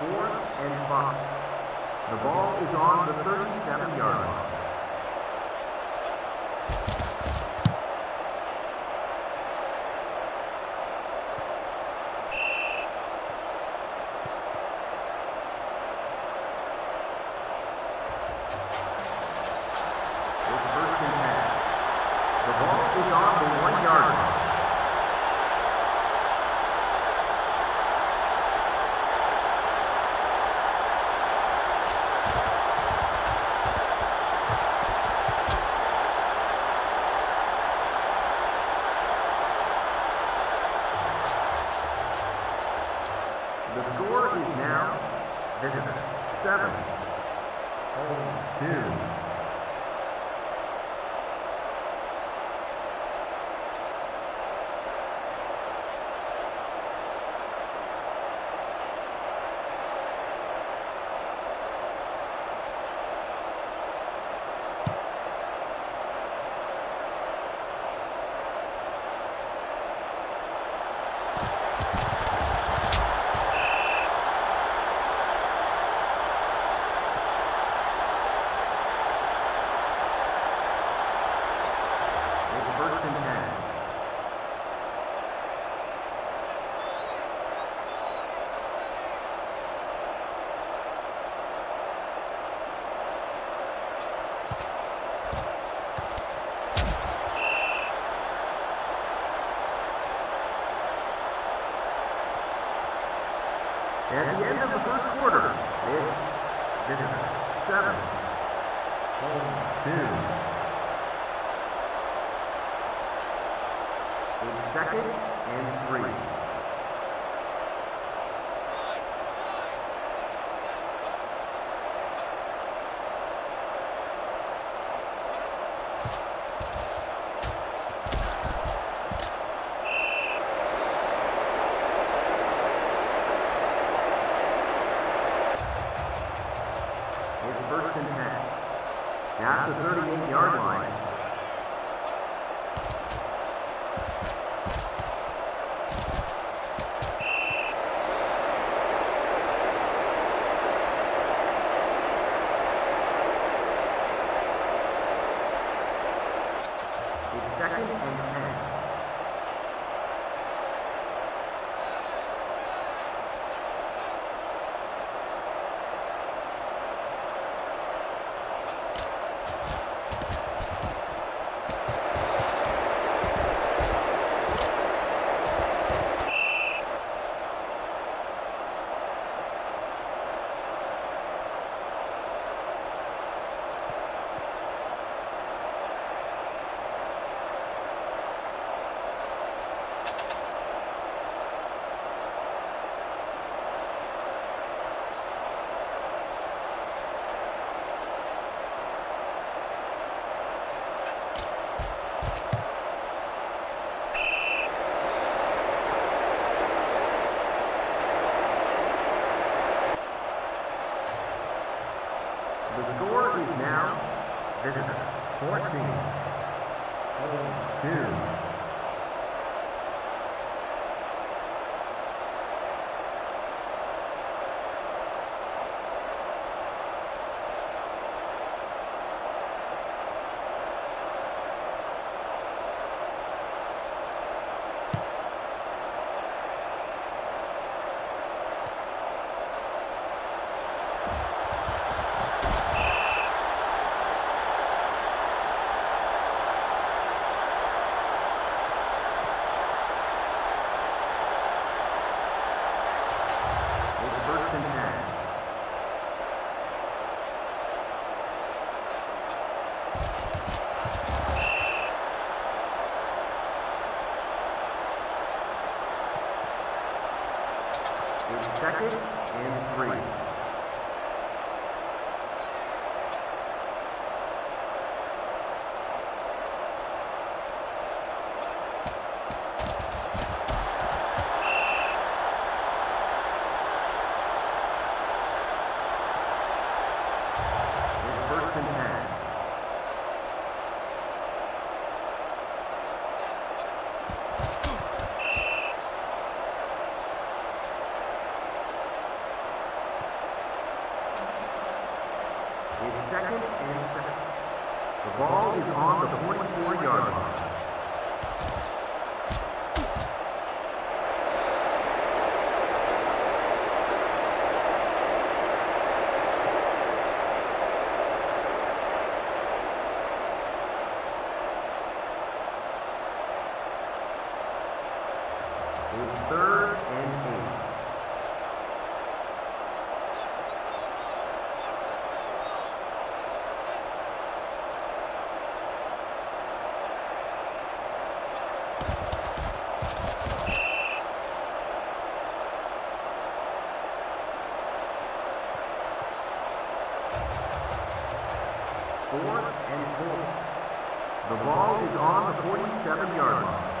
four and five. The ball is on the 37-yard line. At the end of the first quarter, it's 7, home 2. In second and three. Record. fourth and four. The ball is on the 47-yard line.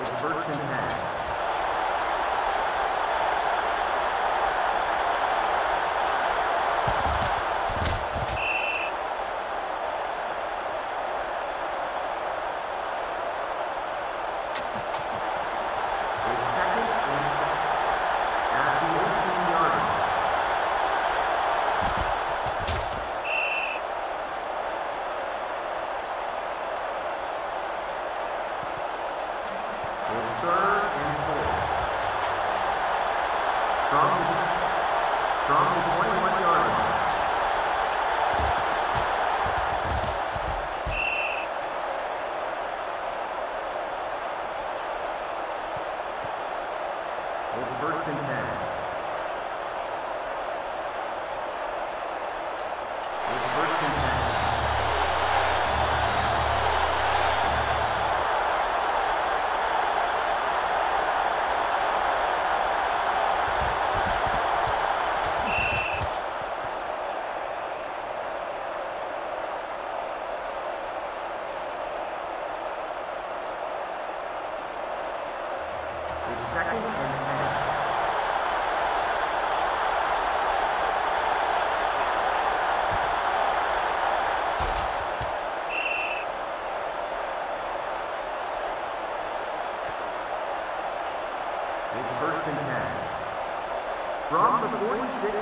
It's first and and From the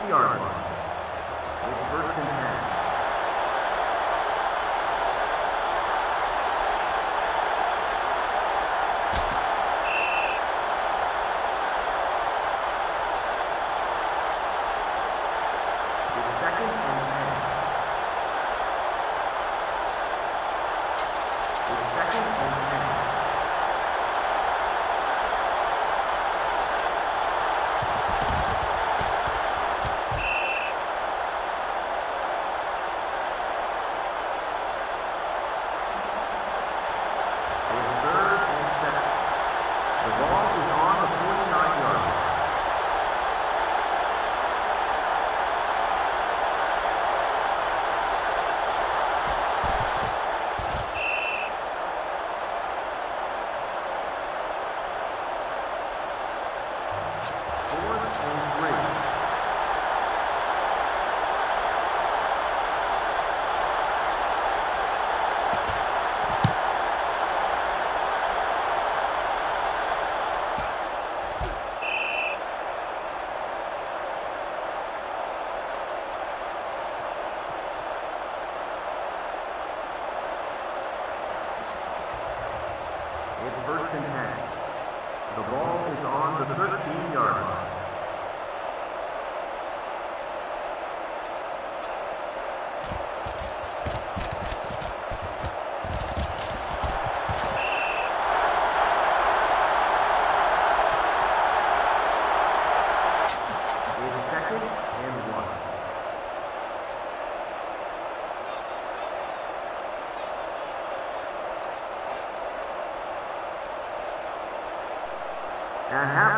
yard line.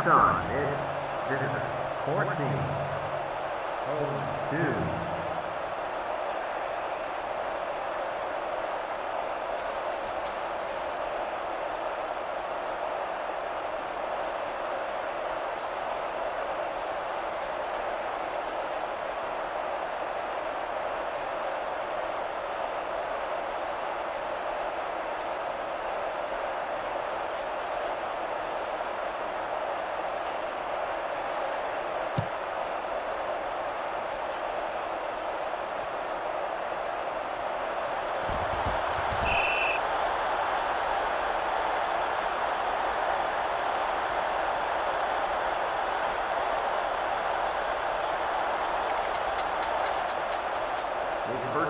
on. It's, this is 14. 02.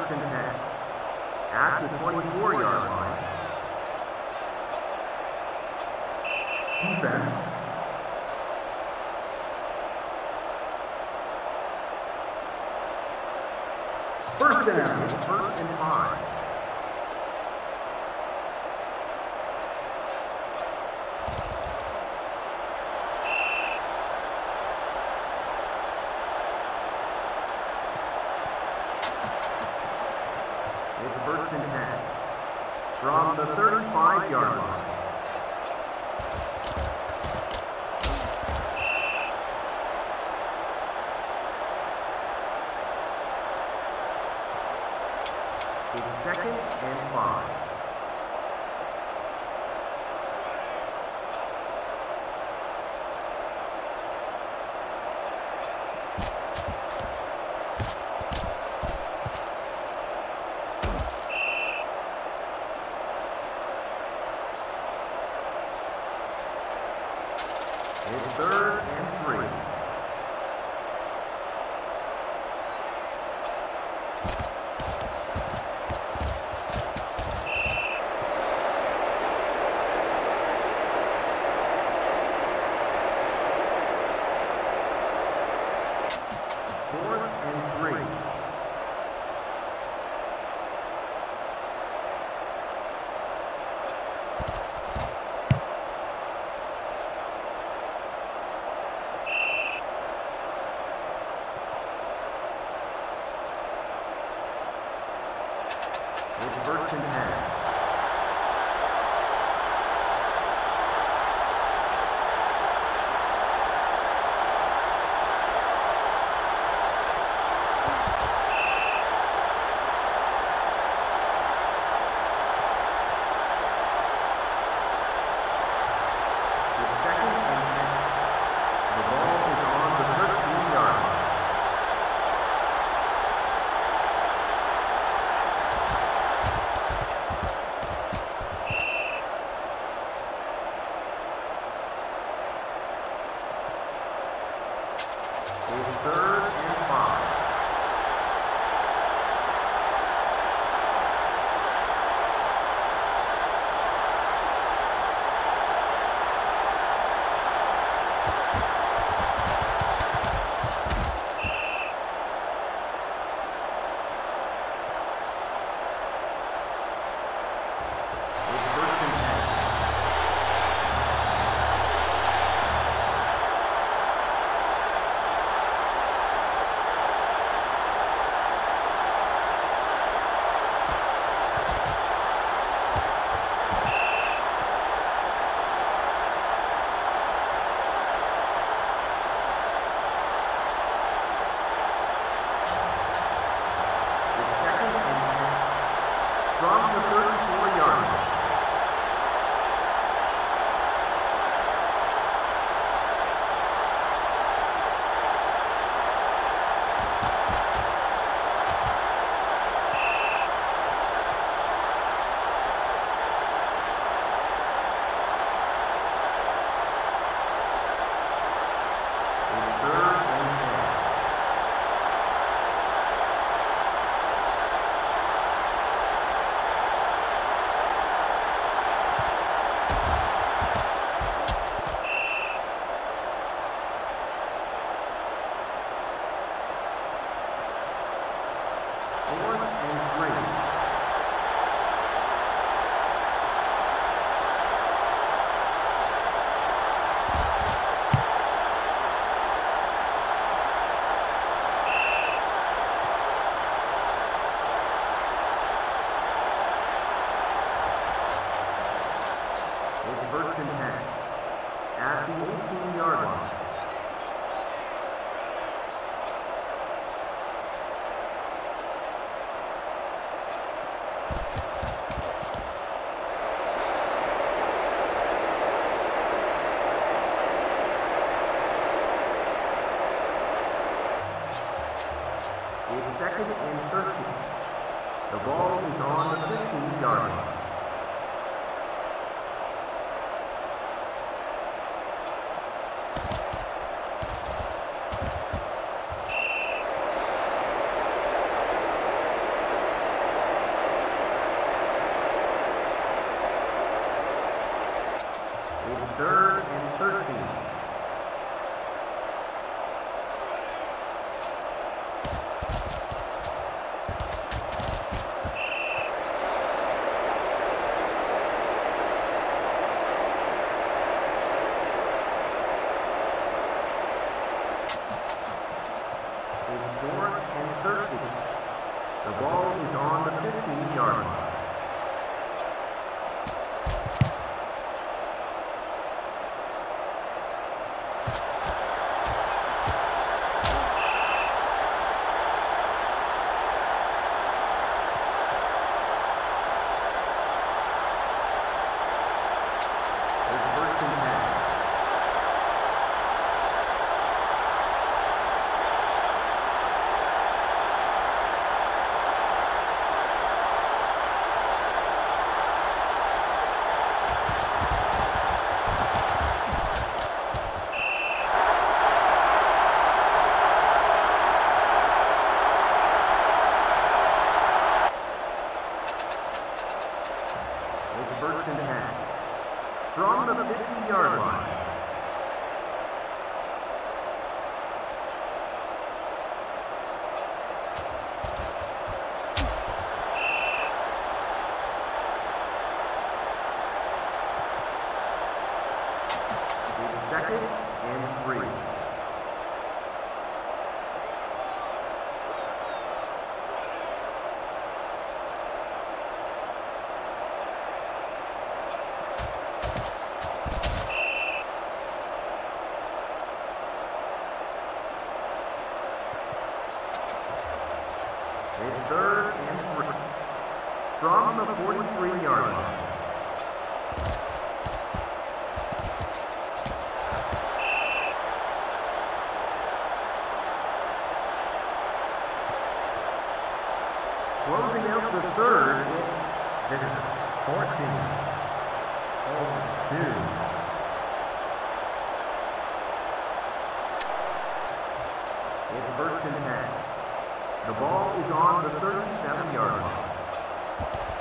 First and 10. At the 24-yard line. Defense. First down. It's first and five. It's first and 10. From the 35-yard line. with the first and 10. Third is second and 13. The ball is on the 15-yard line. second and three. ball is on the 37-yard line.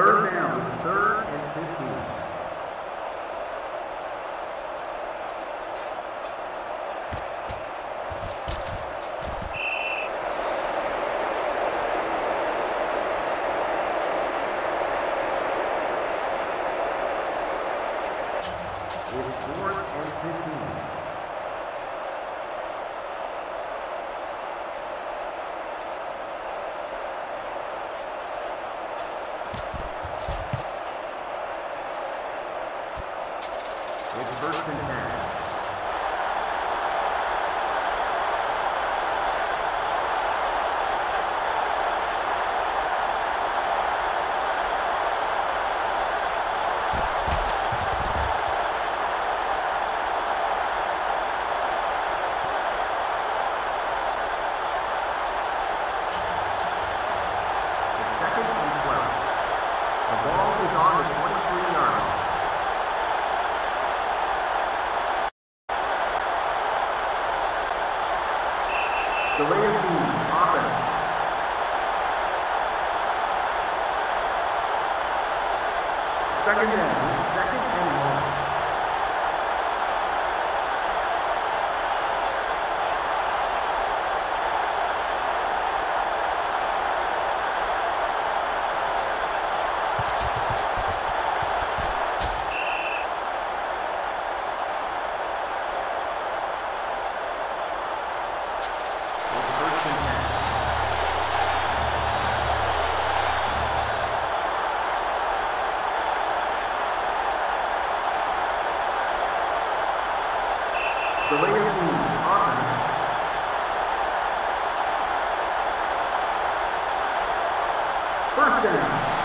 Third down, third and 15. Spartan.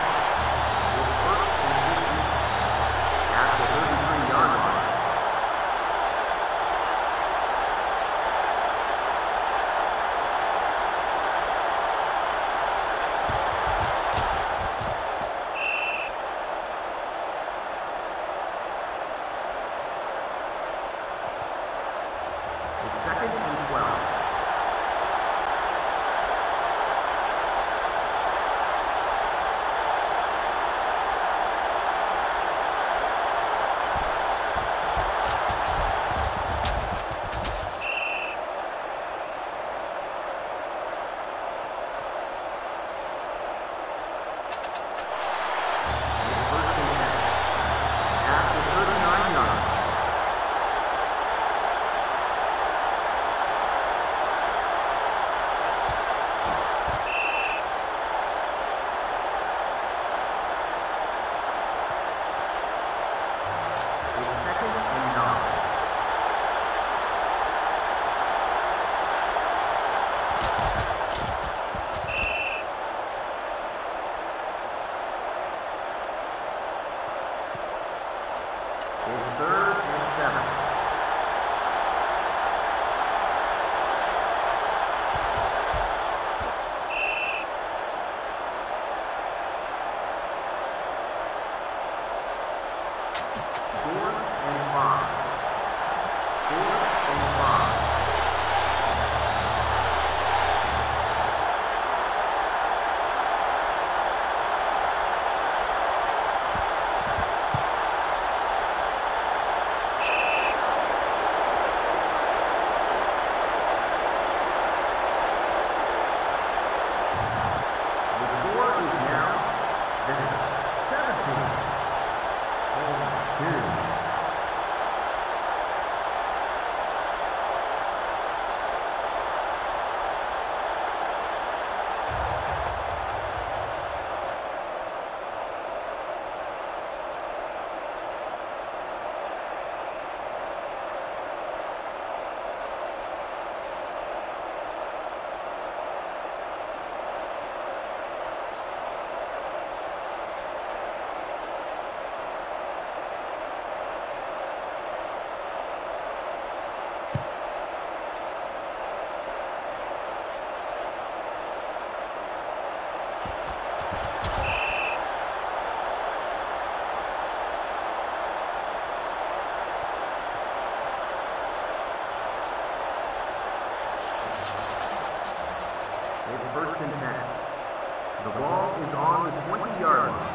It's first and 10. The ball is on the 20-yard line.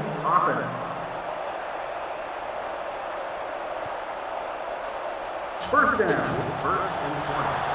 down, first and 20.